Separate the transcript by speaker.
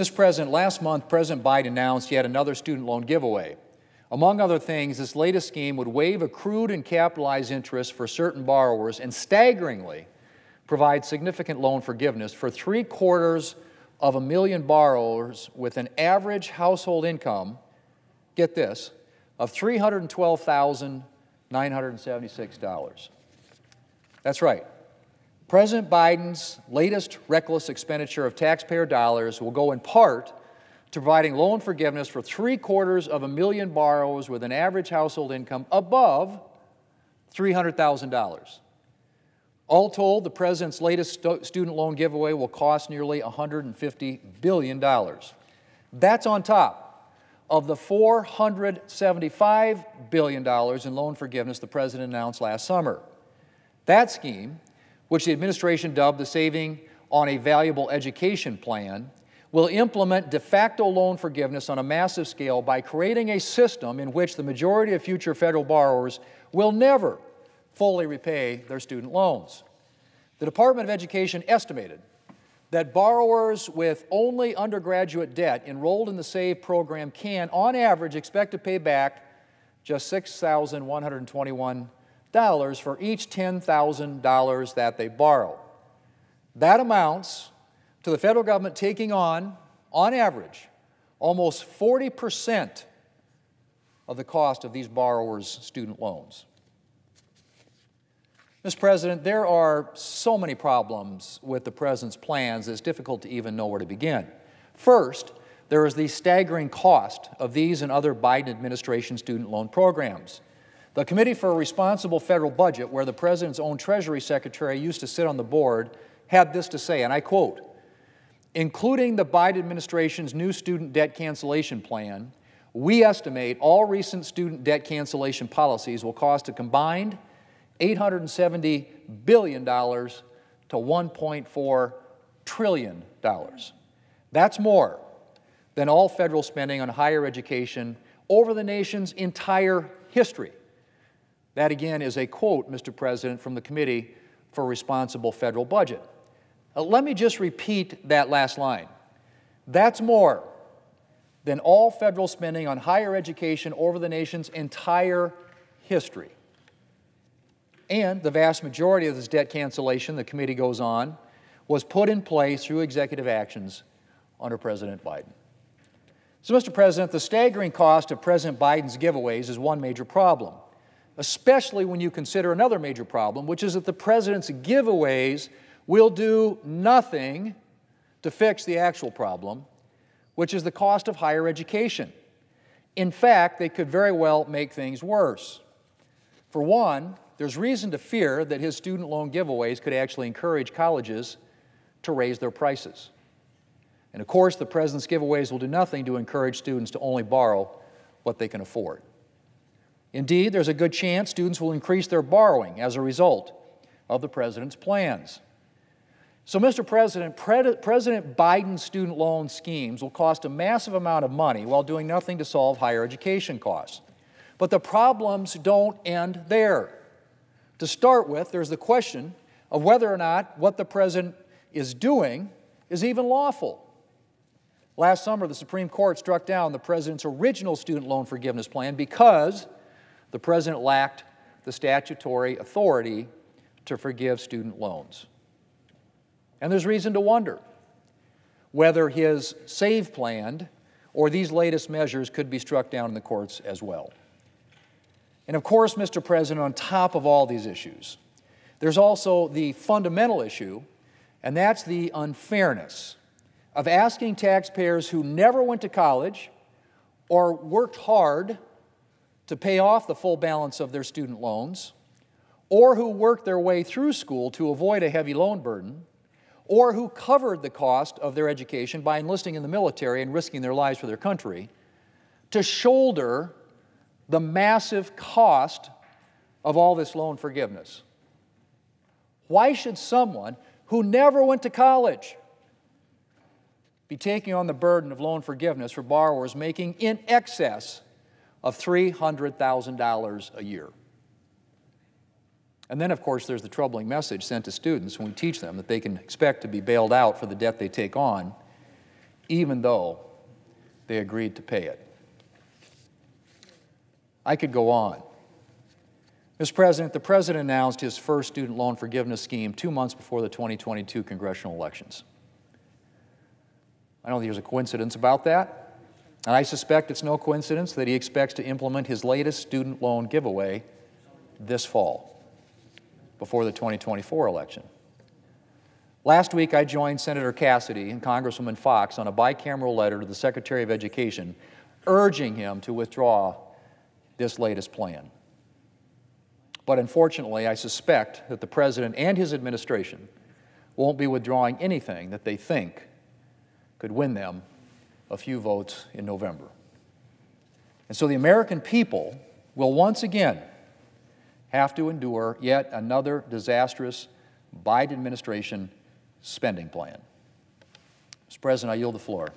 Speaker 1: Mr. President, last month, President Biden announced yet another student loan giveaway. Among other things, this latest scheme would waive accrued and capitalized interest for certain borrowers and staggeringly provide significant loan forgiveness for three quarters of a million borrowers with an average household income, get this, of $312,976. That's right. President Biden's latest reckless expenditure of taxpayer dollars will go in part to providing loan forgiveness for three quarters of a million borrowers with an average household income above $300,000. All told, the president's latest stu- student loan giveaway will cost nearly $150 billion. That's on top of the $475 billion in loan forgiveness the president announced last summer. That scheme which the administration dubbed the Saving on a Valuable Education Plan, will implement de facto loan forgiveness on a massive scale by creating a system in which the majority of future federal borrowers will never fully repay their student loans. The Department of Education estimated that borrowers with only undergraduate debt enrolled in the SAVE program can, on average, expect to pay back just 6,121 dollars for each $10,000 that they borrow. That amounts to the federal government taking on, on average, almost 40% of the cost of these borrowers' student loans. Mr. President, there are so many problems with the President's plans it's difficult to even know where to begin. First, there is the staggering cost of these and other Biden administration student loan programs. The Committee for a Responsible Federal Budget, where the President's own Treasury Secretary used to sit on the board, had this to say, and I quote Including the Biden administration's new student debt cancellation plan, we estimate all recent student debt cancellation policies will cost a combined $870 billion to $1.4 trillion. That's more than all federal spending on higher education over the nation's entire history. That again is a quote, Mr. President, from the Committee for Responsible Federal Budget. Uh, let me just repeat that last line. That's more than all federal spending on higher education over the nation's entire history. And the vast majority of this debt cancellation, the committee goes on, was put in place through executive actions under President Biden. So, Mr. President, the staggering cost of President Biden's giveaways is one major problem especially when you consider another major problem, which is that the president's giveaways will do nothing to fix the actual problem, which is the cost of higher education. In fact, they could very well make things worse. For one, there's reason to fear that his student loan giveaways could actually encourage colleges to raise their prices. And of course, the president's giveaways will do nothing to encourage students to only borrow what they can afford. Indeed, there's a good chance students will increase their borrowing as a result of the president's plans. So, Mr. President, Pre- President Biden's student loan schemes will cost a massive amount of money while doing nothing to solve higher education costs. But the problems don't end there. To start with, there's the question of whether or not what the president is doing is even lawful. Last summer, the Supreme Court struck down the president's original student loan forgiveness plan because the president lacked the statutory authority to forgive student loans. And there's reason to wonder whether his SAVE plan or these latest measures could be struck down in the courts as well. And of course, Mr. President, on top of all these issues, there's also the fundamental issue, and that's the unfairness of asking taxpayers who never went to college or worked hard to pay off the full balance of their student loans, or who worked their way through school to avoid a heavy loan burden, or who covered the cost of their education by enlisting in the military and risking their lives for their country, to shoulder the massive cost of all this loan forgiveness. Why should someone who never went to college be taking on the burden of loan forgiveness for borrowers making in excess of $300,000 a year. And then, of course, there's the troubling message sent to students when we teach them that they can expect to be bailed out for the debt they take on even though they agreed to pay it. I could go on. Mr. President, the President announced his first student loan forgiveness scheme two months before the 2022 congressional elections. I don't think there's a coincidence about that, and I suspect it's no coincidence that he expects to implement his latest student loan giveaway this fall, before the 2024 election. Last week, I joined Senator Cassidy and Congresswoman Fox on a bicameral letter to the Secretary of Education urging him to withdraw this latest plan. But unfortunately, I suspect that the President and his administration won't be withdrawing anything that they think could win them a few votes in November. And so the American people will once again have to endure yet another disastrous Biden administration spending plan. Mr. President, I yield the floor.